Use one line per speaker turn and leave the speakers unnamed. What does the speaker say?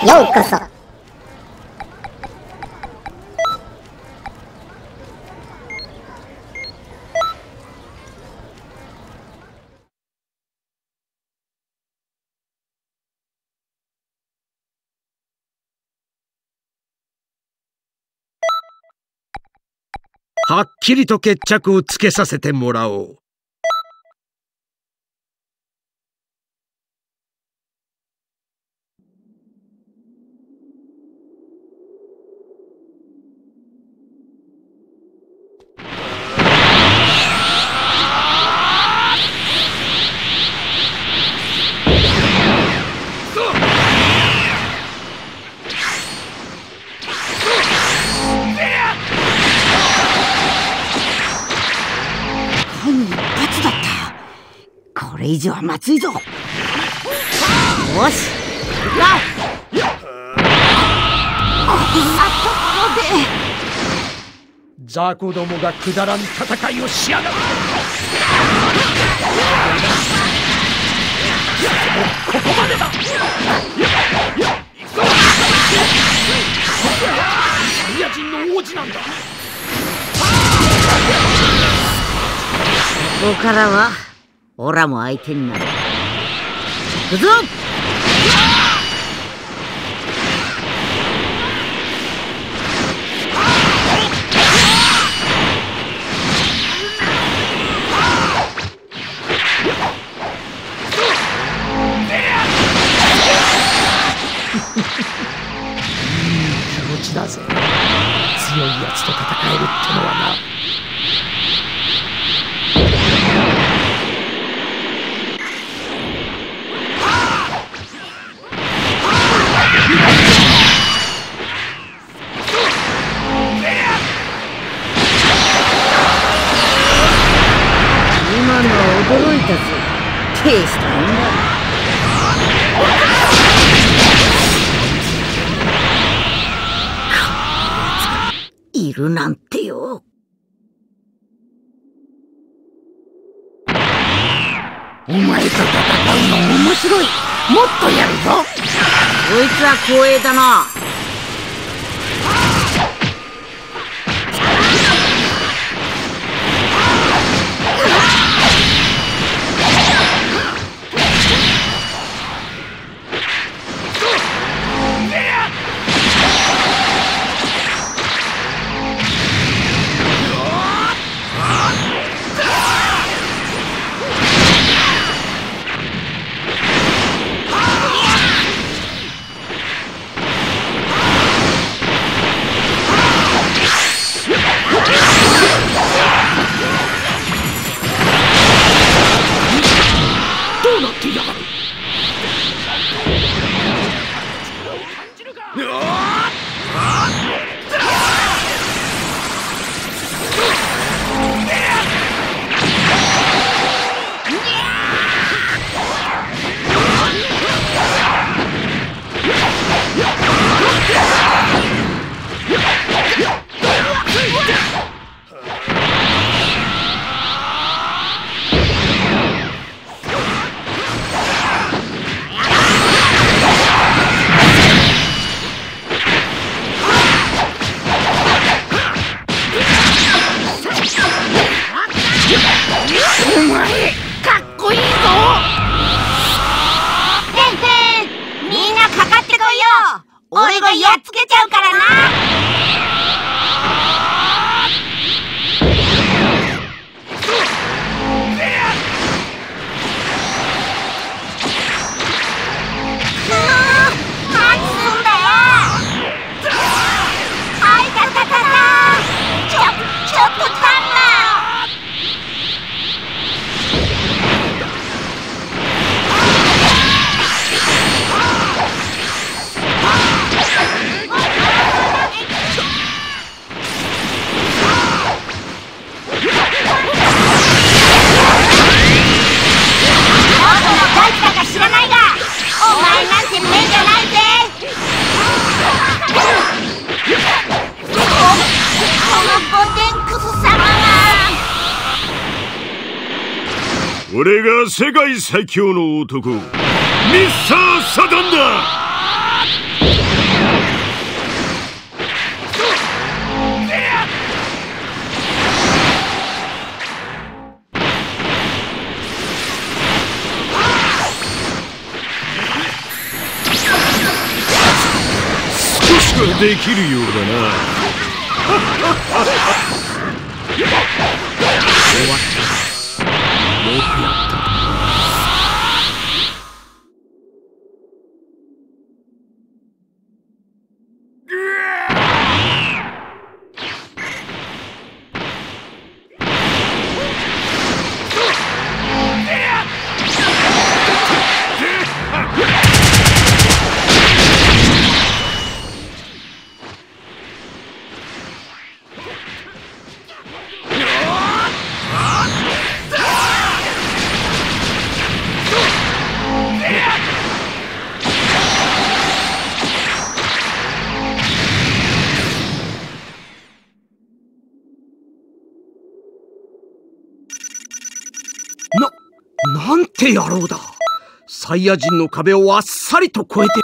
ようこそ
はっきりと決着をつけさせてもらおう。
れ以上はまずいぞ。よし。こんなところで
どもがくだらん戦いをしやがる。ここまでだサイヤ人の王子なんだ。
ここからはオラも相手になる。行くぞ！
気持ちだぜ。強いやつと戦えるってのはな。
たぜ。テイストなんだ。いるなんてよ。お前と戦うの面白い。もっとやるぞ。こいつは光栄だな
俺が世界最強の男ミッサー・サタンだできるようだな。
終わったよなんて野郎だ。サイヤ人の壁をあっさりと越えて。